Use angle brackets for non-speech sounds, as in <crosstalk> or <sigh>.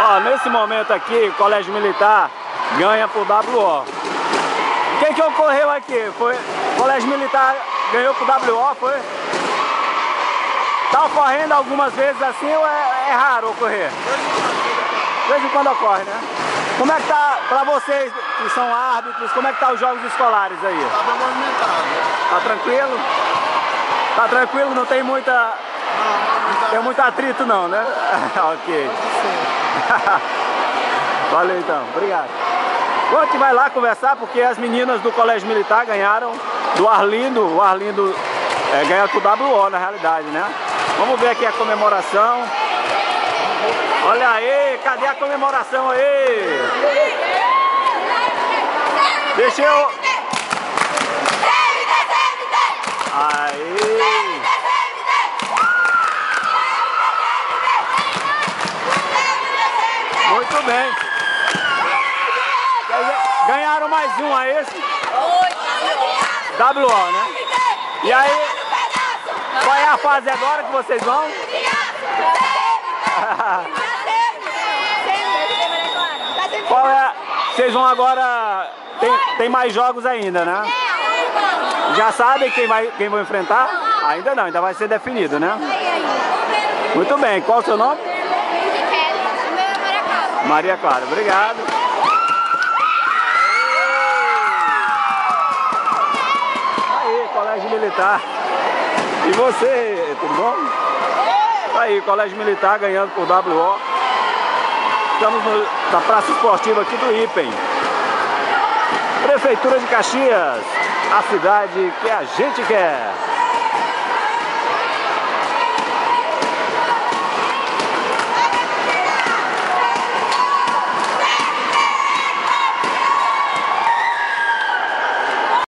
Ó, nesse momento aqui, o Colégio Militar ganha por WO. Quem que ocorreu aqui? Foi o Colégio Militar ganhou por WO, foi? Tá ocorrendo algumas vezes assim ou é, é raro ocorrer? De vez em quando ocorre, né? Como é que tá pra vocês que são árbitros, como é que tá os jogos escolares aí? Tá bem movimentado. Tá tranquilo? Tá tranquilo, não tem muita. Não, Tem muito atrito não, né? <laughs> ok. <laughs> Valeu então, obrigado. Bom, a gente vai lá conversar porque as meninas do Colégio Militar ganharam do Arlindo, o Arlindo é, ganha com o WO na realidade, né? Vamos ver aqui a comemoração. Olha aí, cadê a comemoração aí? Deixa eu... Aí... Muito bem. Ganharam mais um a esse. WO, né? E aí, qual é a fase agora que vocês vão? <laughs> Qual é? Vocês vão agora. Tem, tem mais jogos ainda, né? Já sabem quem vai quem vão enfrentar? Ainda não, ainda vai ser definido, né? Muito bem, qual o seu nome? Maria Clara, obrigado. Aí, Colégio Militar. E você, tudo bom? Aí, Colégio Militar ganhando por WO. Estamos no- na Praça Esportiva aqui do Ipen. Prefeitura de Caxias, a cidade que a gente quer.